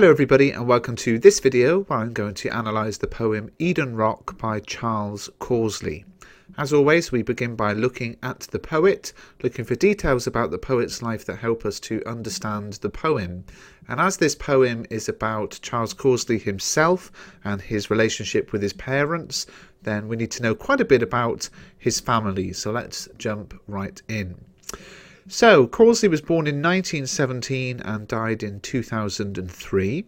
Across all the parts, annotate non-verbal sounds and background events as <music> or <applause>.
Hello everybody and welcome to this video where I'm going to analyse the poem Eden Rock by Charles Causley. As always we begin by looking at the poet, looking for details about the poet's life that help us to understand the poem. And as this poem is about Charles Causley himself and his relationship with his parents, then we need to know quite a bit about his family. So let's jump right in. So, Causley was born in 1917 and died in 2003.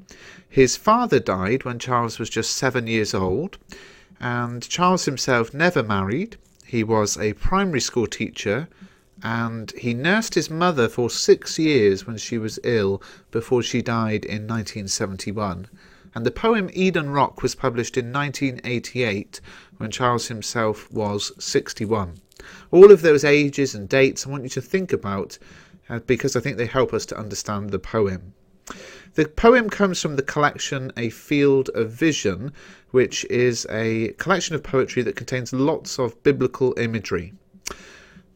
His father died when Charles was just seven years old, and Charles himself never married. He was a primary school teacher and he nursed his mother for six years when she was ill before she died in 1971. And the poem Eden Rock was published in 1988 when Charles himself was 61. All of those ages and dates I want you to think about uh, because I think they help us to understand the poem. The poem comes from the collection A Field of Vision, which is a collection of poetry that contains lots of biblical imagery.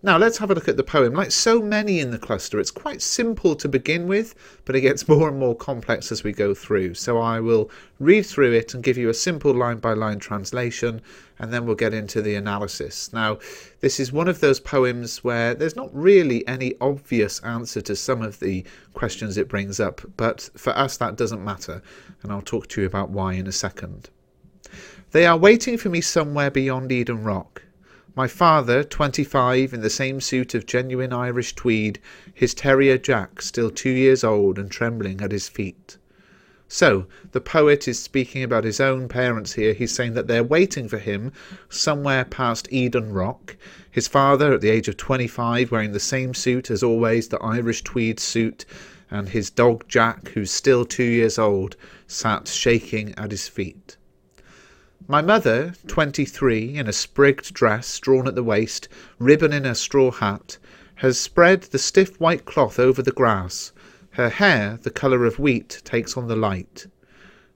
Now let's have a look at the poem. Like so many in the cluster, it's quite simple to begin with, but it gets <laughs> more and more complex as we go through. So I will read through it and give you a simple line by line translation, and then we'll get into the analysis. Now, this is one of those poems where there's not really any obvious answer to some of the questions it brings up, but for us that doesn't matter, and I'll talk to you about why in a second. They are waiting for me somewhere beyond Eden Rock. My father, twenty five, in the same suit of genuine Irish tweed, his terrier Jack, still two years old and trembling at his feet. So, the poet is speaking about his own parents here. He's saying that they're waiting for him somewhere past Eden Rock. His father, at the age of 25, wearing the same suit as always, the Irish tweed suit, and his dog Jack, who's still two years old, sat shaking at his feet. My mother, twenty three, in a sprigged dress drawn at the waist, ribbon in her straw hat, has spread the stiff white cloth over the grass. Her hair, the colour of wheat, takes on the light.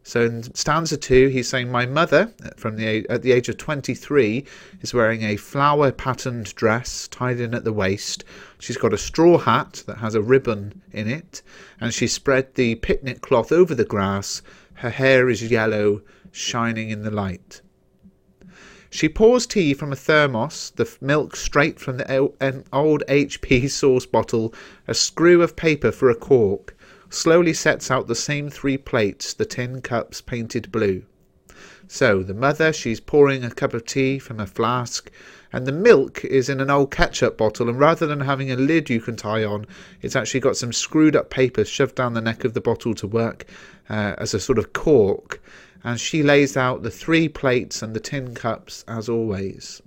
So in stanza two, he's saying, My mother, from the at the age of 23, is wearing a flower patterned dress tied in at the waist. She's got a straw hat that has a ribbon in it, and she spread the picnic cloth over the grass. Her hair is yellow, shining in the light. She pours tea from a thermos, the milk straight from the, an old HP sauce bottle, a screw of paper for a cork, slowly sets out the same three plates, the tin cups painted blue. So, the mother, she's pouring a cup of tea from a flask, and the milk is in an old ketchup bottle, and rather than having a lid you can tie on, it's actually got some screwed up paper shoved down the neck of the bottle to work uh, as a sort of cork and she lays out the three plates and the tin cups as always.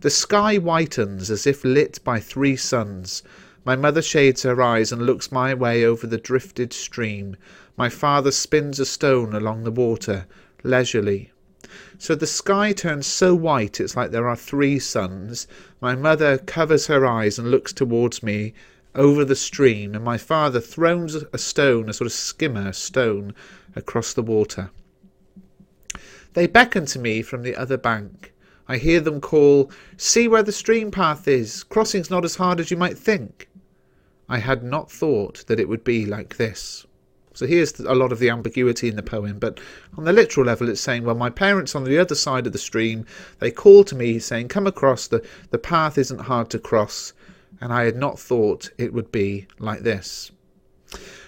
The sky whitens as if lit by three suns. My mother shades her eyes and looks my way over the drifted stream. My father spins a stone along the water, leisurely. So the sky turns so white it's like there are three suns. My mother covers her eyes and looks towards me over the stream, and my father throws a stone, a sort of skimmer stone, across the water. They beckon to me from the other bank. I hear them call, See where the stream path is. Crossing's not as hard as you might think. I had not thought that it would be like this. So here's a lot of the ambiguity in the poem, but on the literal level, it's saying, well, my parents on the other side of the stream, they call to me saying, come across, the, the path isn't hard to cross, and I had not thought it would be like this.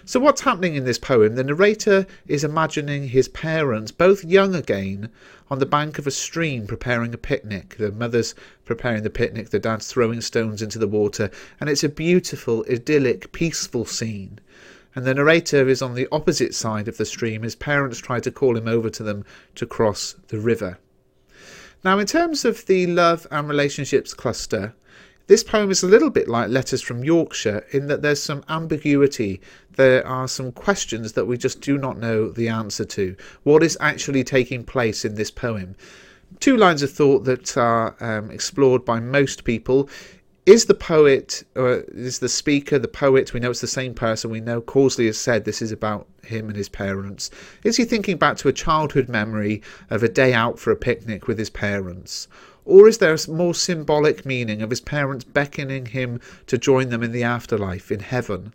So, what's happening in this poem? The narrator is imagining his parents, both young again, on the bank of a stream preparing a picnic. The mother's preparing the picnic, the dad's throwing stones into the water, and it's a beautiful, idyllic, peaceful scene. And the narrator is on the opposite side of the stream. His parents try to call him over to them to cross the river. Now, in terms of the love and relationships cluster, this poem is a little bit like Letters from Yorkshire in that there's some ambiguity. There are some questions that we just do not know the answer to. What is actually taking place in this poem? Two lines of thought that are um, explored by most people. Is the poet, or is the speaker, the poet, we know it's the same person, we know Causley has said this is about him and his parents. Is he thinking back to a childhood memory of a day out for a picnic with his parents? Or is there a more symbolic meaning of his parents beckoning him to join them in the afterlife, in heaven?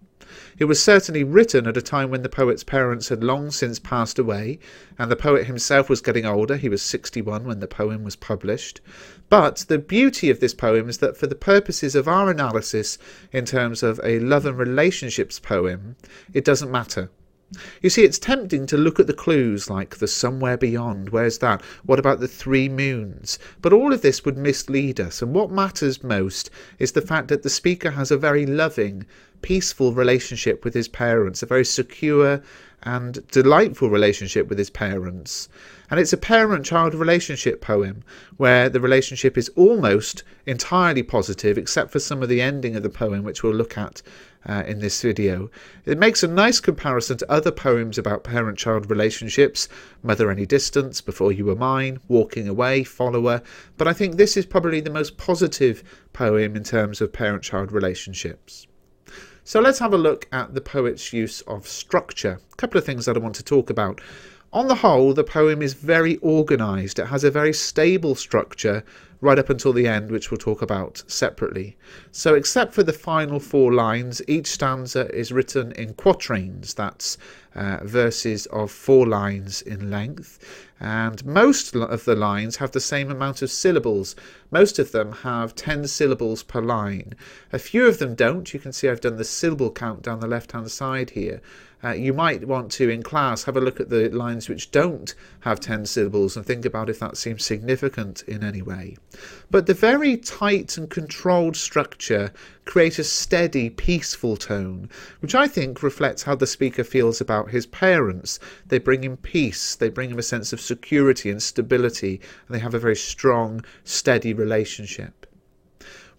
It was certainly written at a time when the poet's parents had long since passed away, and the poet himself was getting older. He was 61 when the poem was published. But the beauty of this poem is that for the purposes of our analysis in terms of a love and relationships poem, it doesn't matter. You see, it's tempting to look at the clues like the somewhere beyond. Where's that? What about the three moons? But all of this would mislead us. And what matters most is the fact that the speaker has a very loving, peaceful relationship with his parents, a very secure and delightful relationship with his parents. And it's a parent child relationship poem where the relationship is almost entirely positive, except for some of the ending of the poem, which we'll look at uh, in this video. It makes a nice comparison to other poems about parent child relationships Mother Any Distance, Before You Were Mine, Walking Away, Follower. But I think this is probably the most positive poem in terms of parent child relationships. So let's have a look at the poet's use of structure. A couple of things that I want to talk about. On the whole, the poem is very organised. It has a very stable structure right up until the end, which we'll talk about separately. So, except for the final four lines, each stanza is written in quatrains. That's uh, verses of four lines in length. And most of the lines have the same amount of syllables. Most of them have 10 syllables per line. A few of them don't. You can see I've done the syllable count down the left hand side here. Uh, you might want to, in class, have a look at the lines which don't have 10 syllables and think about if that seems significant in any way. But the very tight and controlled structure create a steady, peaceful tone, which I think reflects how the speaker feels about his parents. They bring him peace, they bring him a sense of security and stability, and they have a very strong, steady relationship.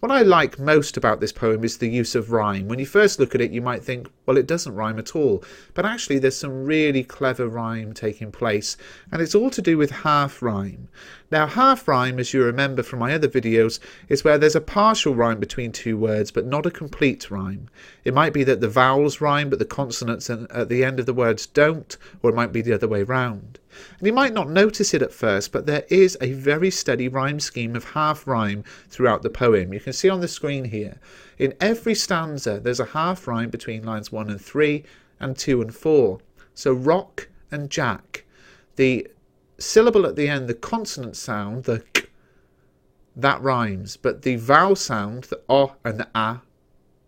What I like most about this poem is the use of rhyme. When you first look at it, you might think, well, it doesn't rhyme at all. But actually, there's some really clever rhyme taking place, and it's all to do with half rhyme. Now, half rhyme, as you remember from my other videos, is where there's a partial rhyme between two words, but not a complete rhyme. It might be that the vowels rhyme, but the consonants at the end of the words don't, or it might be the other way round. And you might not notice it at first, but there is a very steady rhyme scheme of half rhyme throughout the poem. You can see on the screen here. In every stanza, there's a half rhyme between lines 1 and 3 and 2 and 4. So rock and jack. The syllable at the end, the consonant sound, the k, that rhymes, but the vowel sound, the o and the a,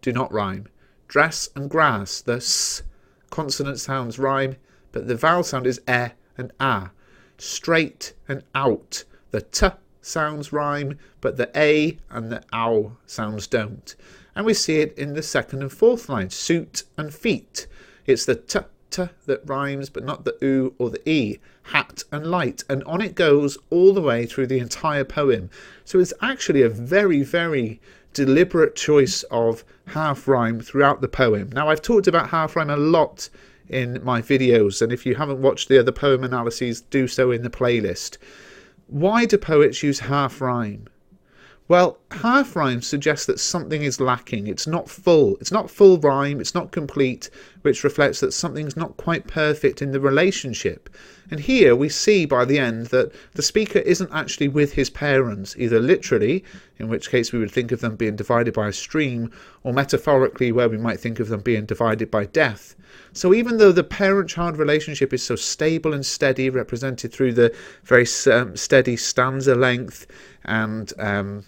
do not rhyme. Dress and grass, the s consonant sounds rhyme, but the vowel sound is e and a. Straight and out. The t sounds rhyme, but the a and the ow sounds don't. And we see it in the second and fourth line, suit and feet. It's the t t that rhymes, but not the oo or the e. Hat and light, and on it goes all the way through the entire poem. So it's actually a very, very deliberate choice of half rhyme throughout the poem. Now, I've talked about half rhyme a lot in my videos, and if you haven't watched the other poem analyses, do so in the playlist. Why do poets use half rhyme? Well, half rhyme suggests that something is lacking. It's not full. It's not full rhyme. It's not complete, which reflects that something's not quite perfect in the relationship. And here we see by the end that the speaker isn't actually with his parents, either literally, in which case we would think of them being divided by a stream, or metaphorically, where we might think of them being divided by death. So even though the parent child relationship is so stable and steady, represented through the very um, steady stanza length and um,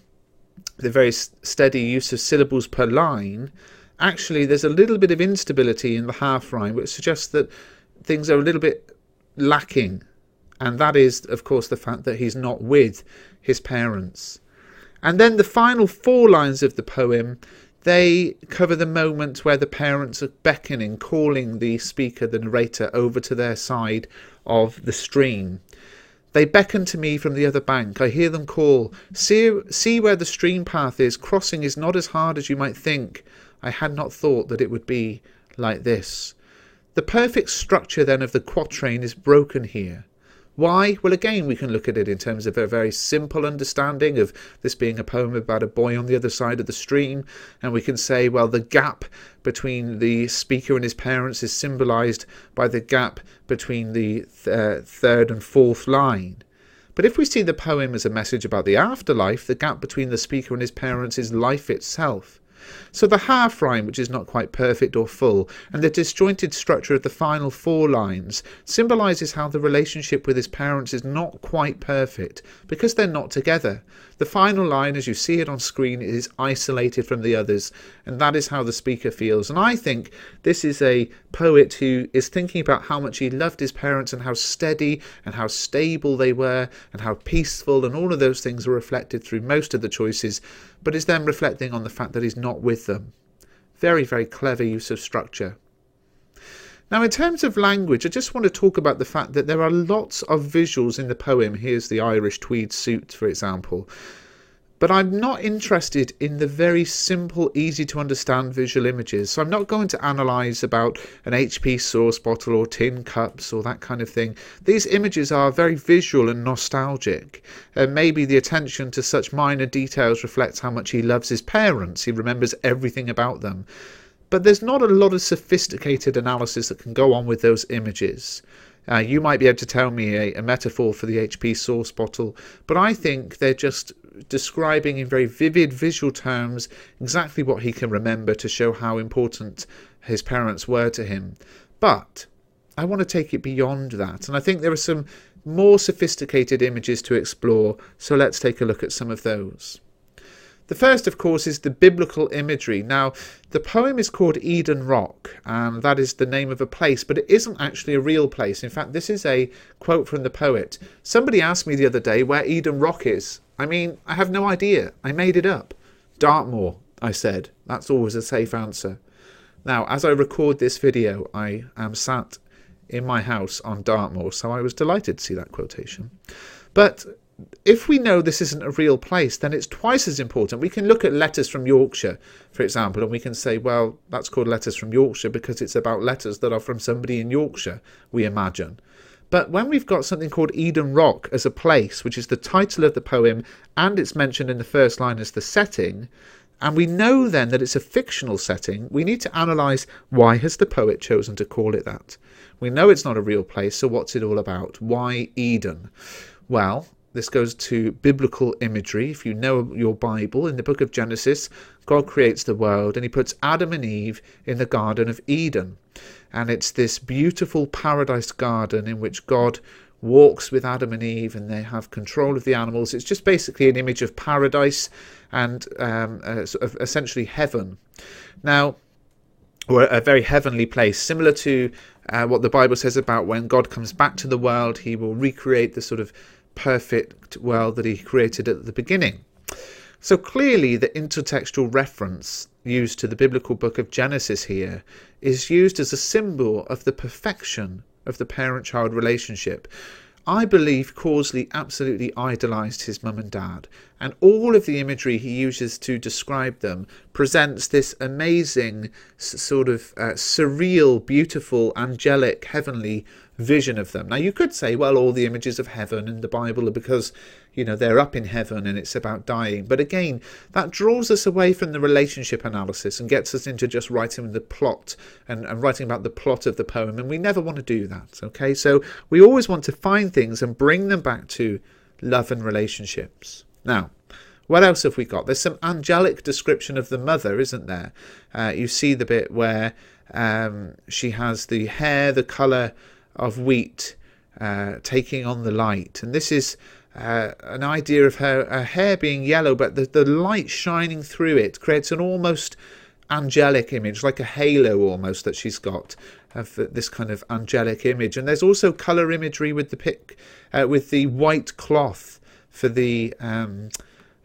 the very steady use of syllables per line, actually there's a little bit of instability in the half rhyme, which suggests that things are a little bit lacking. And that is, of course, the fact that he's not with his parents. And then the final four lines of the poem, they cover the moment where the parents are beckoning, calling the speaker, the narrator, over to their side of the stream. They beckon to me from the other bank. I hear them call. See, see where the stream path is. Crossing is not as hard as you might think. I had not thought that it would be like this. The perfect structure then of the quatrain is broken here. Why? Well, again, we can look at it in terms of a very simple understanding of this being a poem about a boy on the other side of the stream. And we can say, well, the gap between the speaker and his parents is symbolized by the gap between the th- uh, third and fourth line. But if we see the poem as a message about the afterlife, the gap between the speaker and his parents is life itself. So the half rhyme, which is not quite perfect or full, and the disjointed structure of the final four lines symbolises how the relationship with his parents is not quite perfect because they're not together. The final line, as you see it on screen, is isolated from the others, and that is how the speaker feels. And I think this is a poet who is thinking about how much he loved his parents and how steady and how stable they were and how peaceful, and all of those things are reflected through most of the choices, but is then reflecting on the fact that he's not with them. Very, very clever use of structure. Now, in terms of language, I just want to talk about the fact that there are lots of visuals in the poem. Here's the Irish tweed suit, for example. But I'm not interested in the very simple, easy to understand visual images. So I'm not going to analyse about an HP sauce bottle or tin cups or that kind of thing. These images are very visual and nostalgic. And maybe the attention to such minor details reflects how much he loves his parents. He remembers everything about them. But there's not a lot of sophisticated analysis that can go on with those images. Uh, you might be able to tell me a, a, metaphor for the HP sauce bottle, but I think they're just describing in very vivid visual terms exactly what he can remember to show how important his parents were to him. But I want to take it beyond that, and I think there are some more sophisticated images to explore, so let's take a look at some of those. The first, of course, is the biblical imagery. Now, the poem is called Eden Rock, and that is the name of a place, but it isn't actually a real place. In fact, this is a quote from the poet. Somebody asked me the other day where Eden Rock is. I mean, I have no idea. I made it up. Dartmoor, I said. That's always a safe answer. Now, as I record this video, I am sat in my house on Dartmoor, so I was delighted to see that quotation. But if we know this isn't a real place, then it's twice as important. We can look at letters from Yorkshire, for example, and we can say, well, that's called letters from Yorkshire because it's about letters that are from somebody in Yorkshire, we imagine. But when we've got something called Eden Rock as a place, which is the title of the poem, and it's mentioned in the first line as the setting, and we know then that it's a fictional setting, we need to analyse why has the poet chosen to call it that. We know it's not a real place, so what's it all about? Why Eden? Well, this goes to biblical imagery. If you know your Bible, in the book of Genesis, God creates the world and he puts Adam and Eve in the Garden of Eden. And it's this beautiful paradise garden in which God walks with Adam and Eve and they have control of the animals. It's just basically an image of paradise and um, uh, sort of essentially heaven. Now, or a very heavenly place, similar to uh, what the Bible says about when God comes back to the world, he will recreate the sort of perfect world that he created at the beginning. So clearly, the intertextual reference used to the biblical book of Genesis here is used as a symbol of the perfection of the parent child relationship. I believe Causley absolutely idolised his mum and dad, and all of the imagery he uses to describe them presents this amazing, sort of uh, surreal, beautiful, angelic, heavenly vision of them. Now, you could say, well, all the images of heaven in the Bible are because, you know, they're up in heaven and it's about dying. But again, that draws us away from the relationship analysis and gets us into just writing the plot and, and writing about the plot of the poem. And we never want to do that, okay? So we always want to find things and bring them back to love and relationships. Now, what else have we got? There's some angelic description of the mother, isn't there? Uh, you see the bit where um, she has the hair, the colour of wheat uh, taking on the light. And this is uh, an idea of her, her, hair being yellow, but the, the light shining through it creates an almost angelic image, like a halo almost that she's got of this kind of angelic image. And there's also color imagery with the pic, uh, with the white cloth for the um,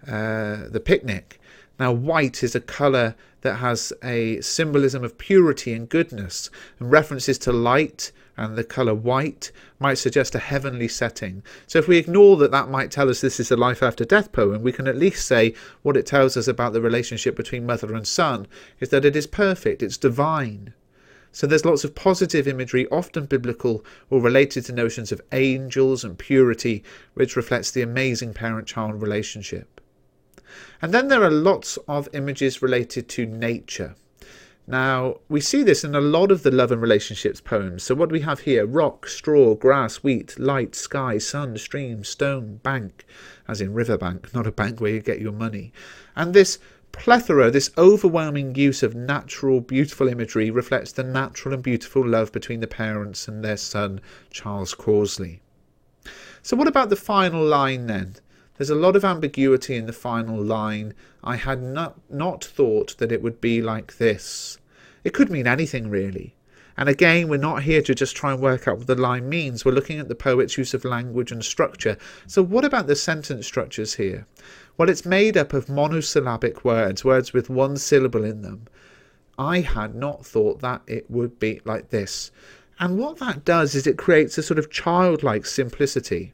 uh, the picnic. Now, white is a color that has a symbolism of purity and goodness, and references to light and the colour white might suggest a heavenly setting. So if we ignore that that might tell us this is a life after death poem, we can at least say what it tells us about the relationship between mother and son is that it is perfect, it's divine. So there's lots of positive imagery, often biblical or related to notions of angels and purity, which reflects the amazing parent child relationship. And then there are lots of images related to nature. Now, we see this in a lot of the love and relationships poems. So, what do we have here? Rock, straw, grass, wheat, light, sky, sun, stream, stone, bank, as in riverbank, not a bank where you get your money. And this plethora, this overwhelming use of natural, beautiful imagery reflects the natural and beautiful love between the parents and their son, Charles Causley. So, what about the final line then? There's a lot of ambiguity in the final line. I had not, not thought that it would be like this. It could mean anything really. And again, we're not here to just try and work out what the line means. We're looking at the poet's use of language and structure. So, what about the sentence structures here? Well, it's made up of monosyllabic words, words with one syllable in them. I had not thought that it would be like this. And what that does is it creates a sort of childlike simplicity.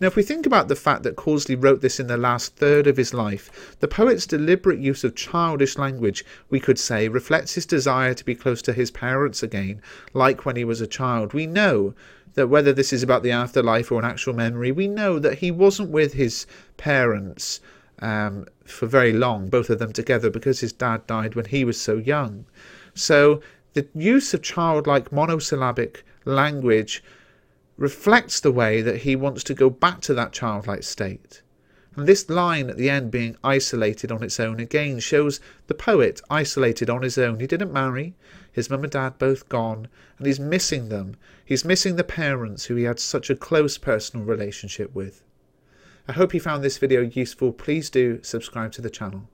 Now, if we think about the fact that Causley wrote this in the last third of his life, the poet's deliberate use of childish language, we could say, reflects his desire to be close to his parents again, like when he was a child. We know that whether this is about the afterlife or an actual memory, we know that he wasn't with his parents um, for very long, both of them together, because his dad died when he was so young. So the use of childlike monosyllabic language reflects the way that he wants to go back to that childlike state. And this line at the end being isolated on its own again shows the poet isolated on his own. He didn't marry, his mum and dad both gone, and he's missing them. He's missing the parents who he had such a close personal relationship with. I hope you found this video useful. Please do subscribe to the channel.